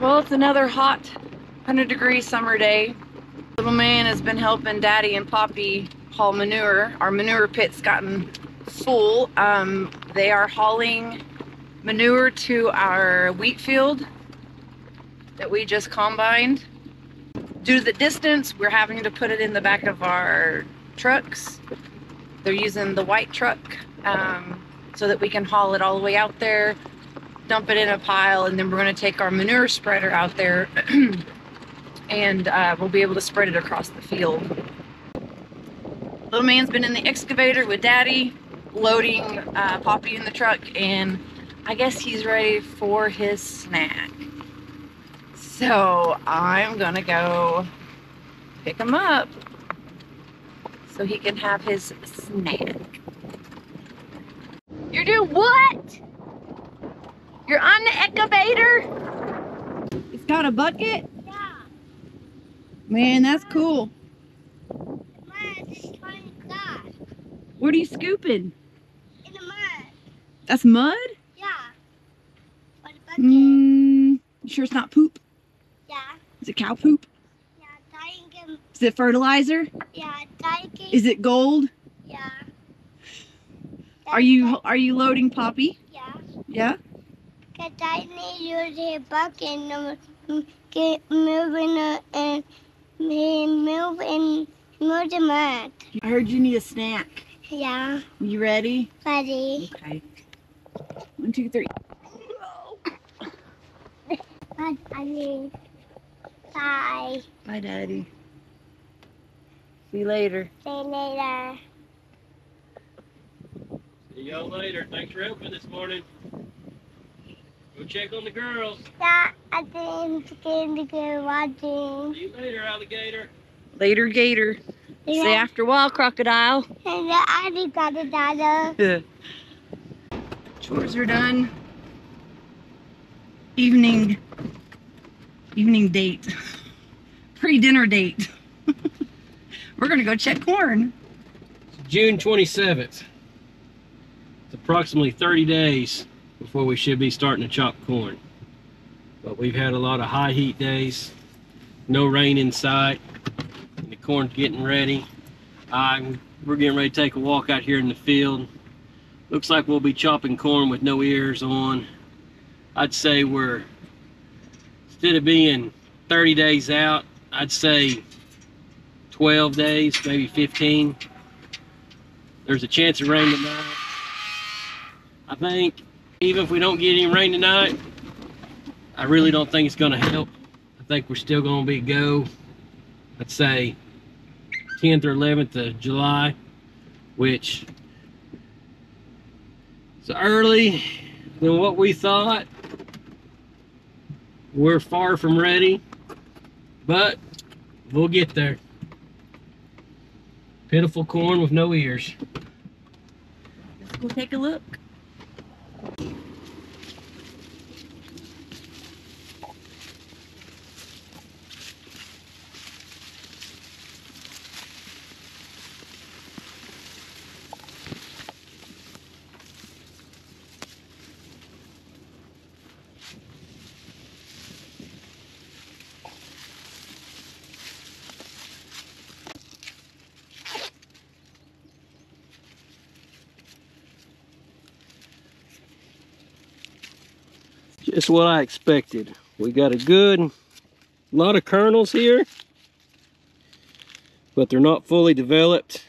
Well, it's another hot 100 degree summer day. Little man has been helping Daddy and Poppy haul manure. Our manure pit's gotten full. Um, they are hauling manure to our wheat field that we just combined. Due to the distance, we're having to put it in the back of our trucks. They're using the white truck um, so that we can haul it all the way out there, dump it in a pile, and then we're going to take our manure spreader out there and uh, we'll be able to spread it across the field. Little man's been in the excavator with Daddy, loading uh, Poppy in the truck, and I guess he's ready for his snack. So I'm gonna go pick him up so he can have his snack. You're doing what? You're on the excavator? It's got a bucket? Yeah. Man, that's cool. Mud is trying to die. What are you scooping? In the mud. That's mud? Yeah. For the bucket. Mm, you sure it's not poop? Yeah. Is it cow poop? Yeah. Dying. Is it fertilizer? Yeah. Dying. Is it gold? Yeah. Are you are you loading Poppy? Yeah. Yeah. Cause I need you to bucket and um, get moving uh, and me move and move the mud. I heard you need a snack. Yeah. You ready? Buddy. Okay. One, two, three. But I need. Bye. Bye, Daddy. See you later. See you later. See y'all later. Thanks for helping this morning. Go check on the girls. Yeah, I didn't get to go watching. See you later, alligator. Later, Gator. Say after a while, Crocodile. And I already got a dollar. Chores are done. Evening, evening date. Pre-dinner date. We're gonna go check corn. June 27th. It's approximately 30 days before we should be starting to chop corn. But we've had a lot of high heat days, no rain in sight, and the corn's getting ready. I'm, we're getting ready to take a walk out here in the field. Looks like we'll be chopping corn with no ears on. I'd say we're, instead of being 30 days out, I'd say 12 days, maybe 15. There's a chance of rain tonight. I think even if we don't get any rain tonight, I really don't think it's going to help. I think we're still going to be go, let's say 10th or 11th of July, which is early than what we thought. We're far from ready, but we'll get there. Pitiful corn with no ears. Let's go take a look. Just what I expected. We got a good lot of kernels here, but they're not fully developed.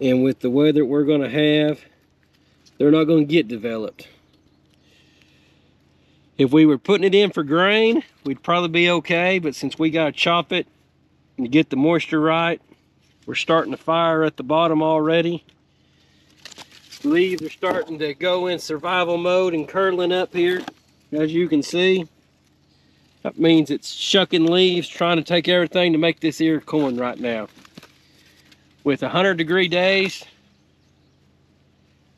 And with the weather we're gonna have, they're not gonna get developed. If we were putting it in for grain, we'd probably be okay, but since we gotta chop it and get the moisture right, we're starting to fire at the bottom already. Leaves are starting to go in survival mode and curling up here, as you can see. That means it's shucking leaves, trying to take everything to make this ear corn right now. With 100 degree days,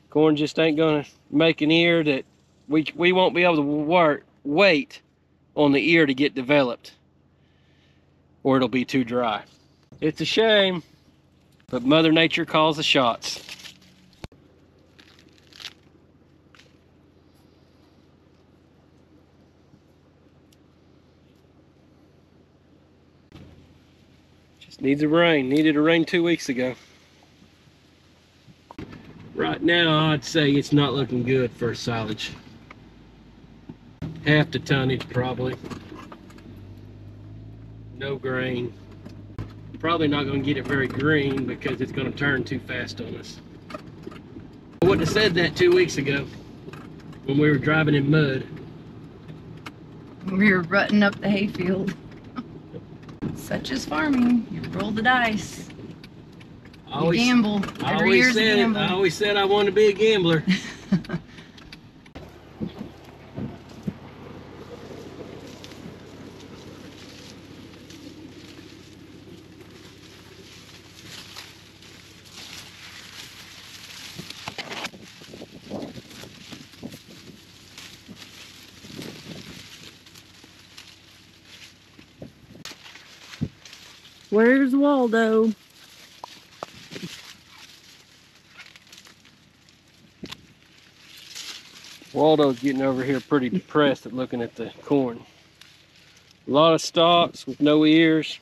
corn just ain't gonna make an ear that we, we won't be able to work, wait on the ear to get developed or it'll be too dry. It's a shame, but Mother Nature calls the shots. Needs a rain. Needed a rain two weeks ago. Right now, I'd say it's not looking good for silage. Half the tonnage, probably. No grain. Probably not going to get it very green because it's going to turn too fast on us. I wouldn't have said that two weeks ago when we were driving in mud. We were rutting up the hayfield. Such is farming. You roll the dice. I You always, gamble. I Every always year's said it. gamble. I always said I wanted to be a gambler. Where's Waldo? Waldo's getting over here pretty depressed at looking at the corn. A lot of stalks with no ears,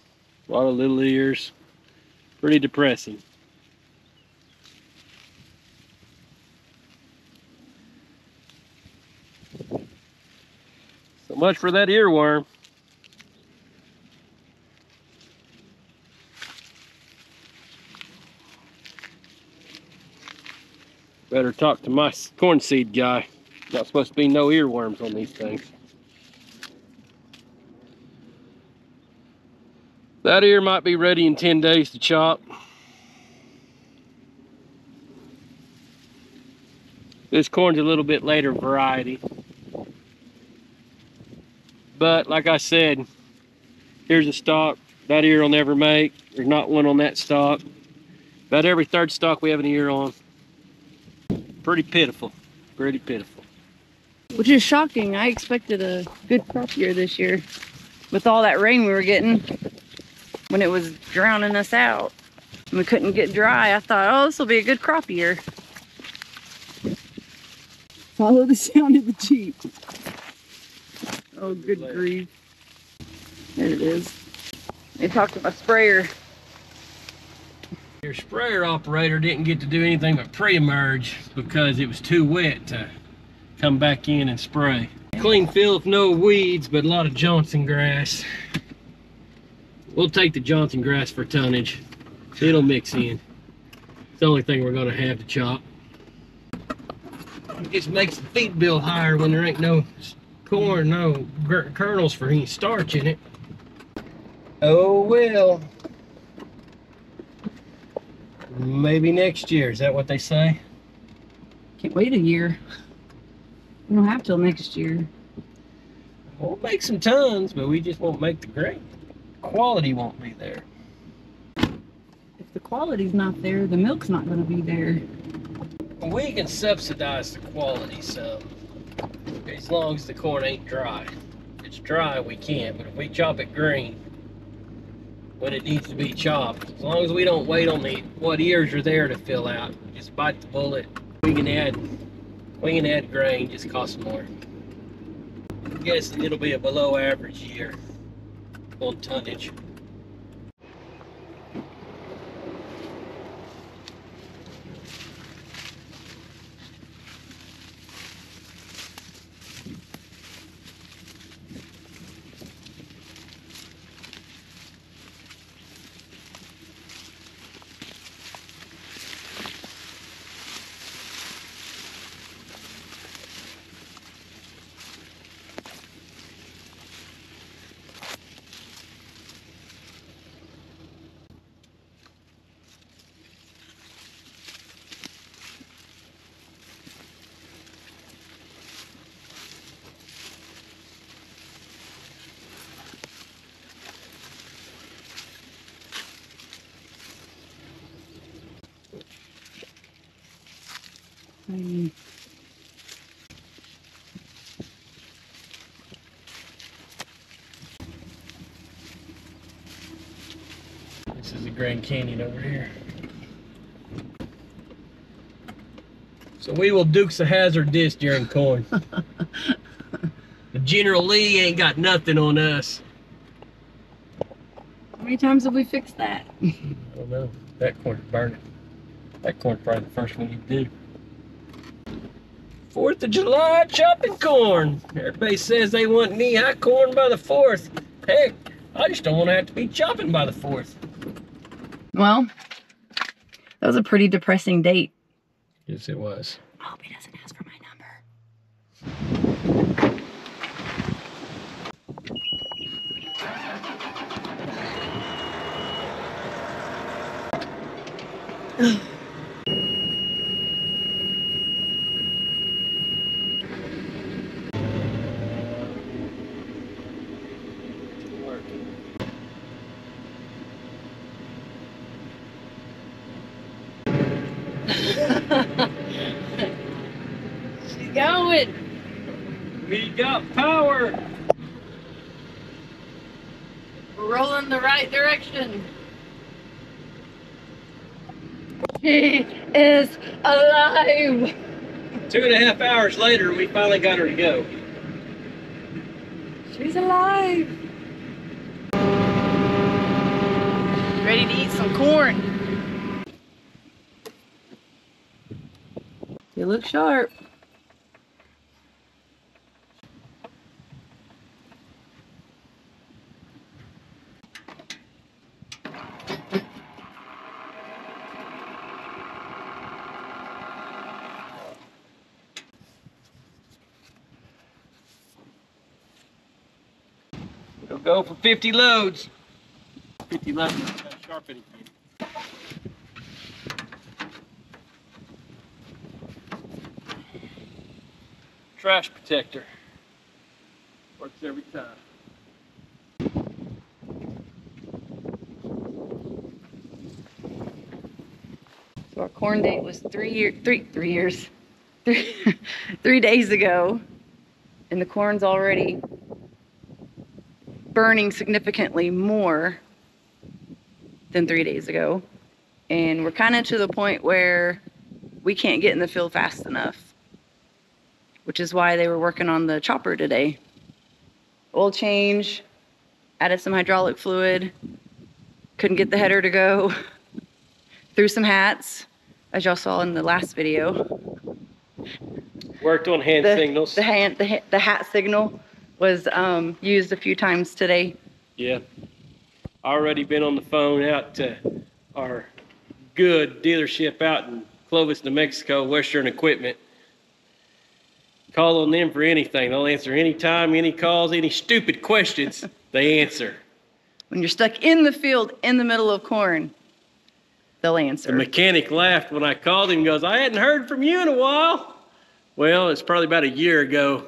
a lot of little ears. Pretty depressing. So much for that earworm. Better talk to my corn seed guy. Not supposed to be no earworms on these things. That ear might be ready in 10 days to chop. This corn's a little bit later variety. But like I said, here's a stock. That ear will never make. There's not one on that stock. About every third stock we have an ear on. Pretty pitiful. Pretty pitiful. Which is shocking. I expected a good crop year this year. With all that rain we were getting. When it was drowning us out. And we couldn't get dry. I thought, oh, this will be a good crop year. Follow the sound of the Jeep. Oh, good grief. There it is. They talked to my sprayer. Your sprayer operator didn't get to do anything but pre-emerge because it was too wet to come back in and spray. Clean field no weeds, but a lot of Johnson grass. We'll take the Johnson grass for tonnage. It'll mix in. It's the only thing we're gonna have to chop. It just makes the feed bill higher when there ain't no corn, no kernels for any starch in it. Oh well. Maybe next year. Is that what they say? Can't wait a year. We don't have till next year. We'll make some tons, but we just won't make the grain. Quality won't be there. If the quality's not there, the milk's not going to be there. We can subsidize the quality some, as long as the corn ain't dry. If it's dry, we can't, but if we chop it green, when it needs to be chopped, as long as we don't wait on the what ears are there to fill out, just bite the bullet. We can add, we can add grain, just costs more. I'm guessing it'll be a below average year on tonnage. Mm. This is the Grand Canyon over here. So we will Dukes of Hazzard this during corn. the General Lee ain't got nothing on us. How many times have we fixed that? I don't know. That corn's burning. That corn's probably the first one you do. Fourth of July chopping corn. Everybody says they want knee-high corn by the fourth. Heck, I just don't want to have to be chopping by the fourth. Well, that was a pretty depressing date. Yes, it was. I hope he doesn't ask for my number. She's going. We got power. We're rolling the right direction. She is alive. Two and a half hours later, we finally got her to go. She's alive. Ready to eat some corn. You look sharp. Go for 50 loads. 50 loads. Gotta sharpen it. Trash protector. Works every time. So our corn date was three year, three, three years, three, three days ago, and the corn's already burning significantly more than three days ago. And we're kind of to the point where we can't get in the field fast enough, which is why they were working on the chopper today. Oil change, added some hydraulic fluid, couldn't get the header to go. threw some hats, as y'all saw in the last video. Worked on hand The, signals. the hand, the, the hat signal was um, used a few times today. Yeah. Already been on the phone out to our good dealership out in Clovis, New Mexico, Western Equipment. Call on them for anything. They'll answer anytime, any calls, any stupid questions, they answer. When you're stuck in the field in the middle of corn, they'll answer. The mechanic laughed when I called him. Goes, I hadn't heard from you in a while. Well, it's probably about a year ago.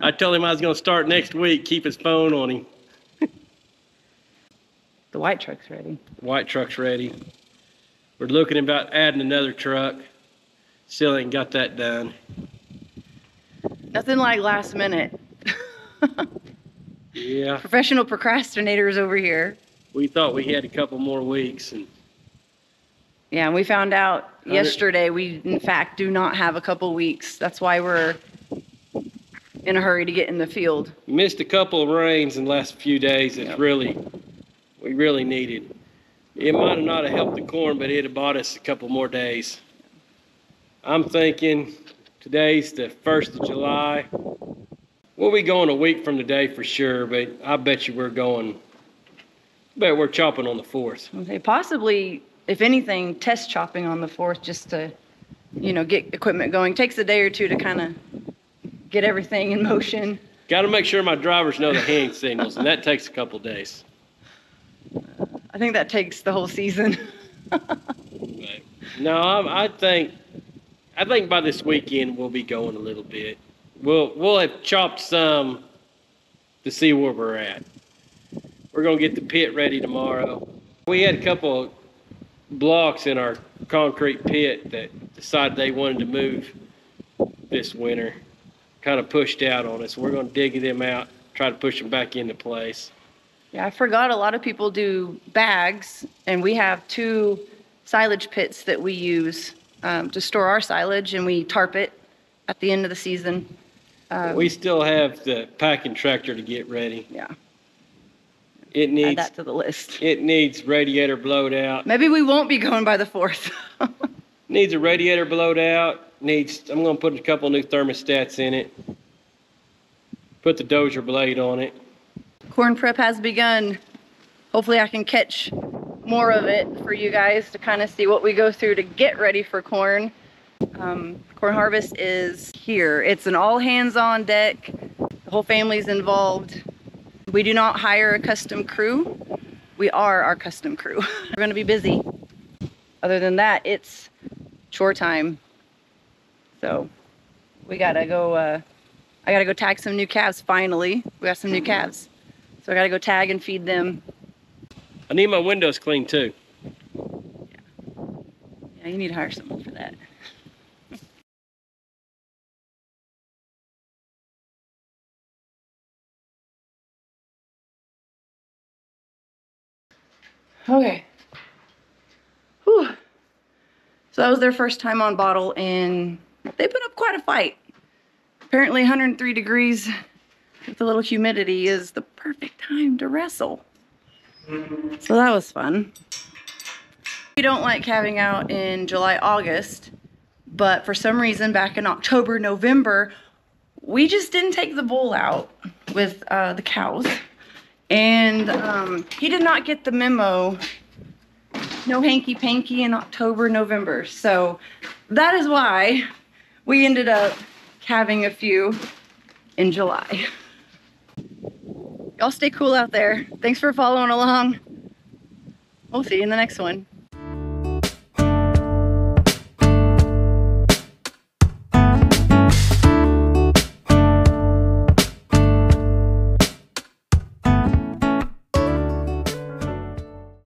I told him I was going to start next week, keep his phone on him. The white truck's ready. White truck's ready. We're looking about adding another truck. Still ain't got that done. Nothing like last minute. Yeah, Professional procrastinators over here. we thought we had a couple more weeks and Yeah, and we found out yesterday we, in fact, do not have a couple weeks. That's why we're in a hurry to get in the field. missed a couple of rains in the last few days. It's Yep. really, we really needed. It might have not have helped the corn, but it'd have bought us a couple more days. I'm thinking today's the first of July. We'll be going a week from today for sure, but I bet you we're going, bet we're chopping on the fourth. Okay, possibly, if anything, test chopping on the fourth just to, you know, get equipment going. Takes a day or two to kind of get everything in motion. Got to make sure my drivers know the hand signals, and that takes a couple days. I think that takes the whole season. No, I, I think I think by this weekend we'll be going a little bit. We'll we'll have chopped some to see where we're at. We're gonna get the pit ready tomorrow. We had a couple blocks in our concrete pit that decided they wanted to move this winter. Kind of pushed out on us. We're gonna dig them out, try to push them back into place. Yeah, I forgot a lot of people do bags, and we have two silage pits that we use um, to store our silage, and we tarp it at the end of the season. Um, We still have the packing tractor to get ready. yeah. It needs Add that to the list. it needs radiator blowed out. Maybe we won't be going by the fourth. Needs a radiator blowed out. Needs I'm gonna put a couple new thermostats in it. Put the dozer blade on it. Corn prep has begun. Hopefully I can catch more of it for you guys to kind of see what we go through to get ready for corn. Um, corn harvest is here. It's an all hands on deck. The whole family's involved. We do not hire a custom crew. We are our custom crew. We're gonna be busy. Other than that, it's chore time. So we gotta go, uh, I gotta go tag some new calves finally. We got some new calves. So I gotta go tag and feed them. I need my windows cleaned too. Yeah, yeah you need to hire someone for that. Okay. Whew. So that was their first time on bottle and they put up quite a fight. Apparently 103 degrees with a little humidity is the perfect time to wrestle. So that was fun. We don't like having out in July, August, but for some reason back in October, November, we just didn't take the bull out with uh, the cows. And um, he did not get the memo, no hanky panky in October, November. So that is why we ended up having a few in July. Y'all stay cool out there. Thanks for following along. We'll see you in the next one.